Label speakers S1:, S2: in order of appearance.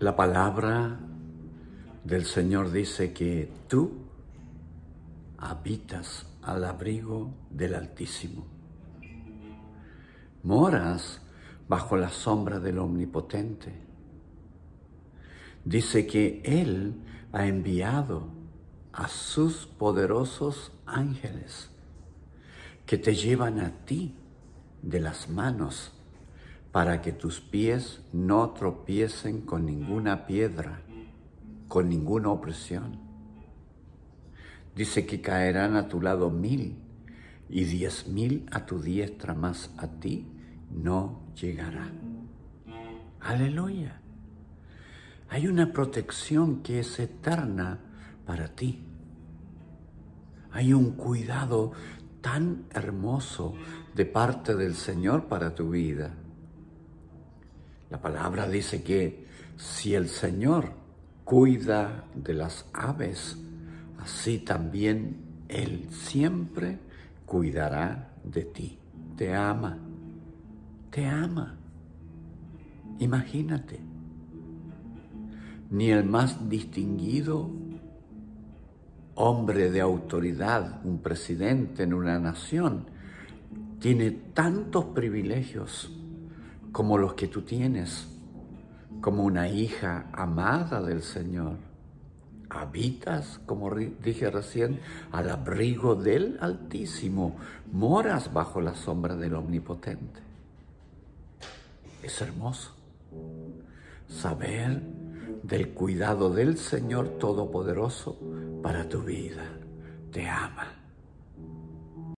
S1: La palabra del Señor dice que tú habitas al abrigo del Altísimo. Moras bajo la sombra del Omnipotente. Dice que Él ha enviado a sus poderosos ángeles que te llevan a ti de las manos para que tus pies no tropiecen con ninguna piedra, con ninguna opresión. Dice que caerán a tu lado mil y diez mil a tu diestra, mas a ti no llegará. Aleluya. Hay una protección que es eterna para ti. Hay un cuidado tan hermoso de parte del Señor para tu vida. La palabra dice que si el Señor cuida de las aves, así también Él siempre cuidará de ti. Te ama, te ama. Imagínate, ni el más distinguido hombre de autoridad, un presidente en una nación, tiene tantos privilegios como los que tú tienes, como una hija amada del Señor. Habitas, como dije recién, al abrigo del Altísimo, moras bajo la sombra del Omnipotente. Es hermoso saber del cuidado del Señor Todopoderoso para tu vida. Te ama.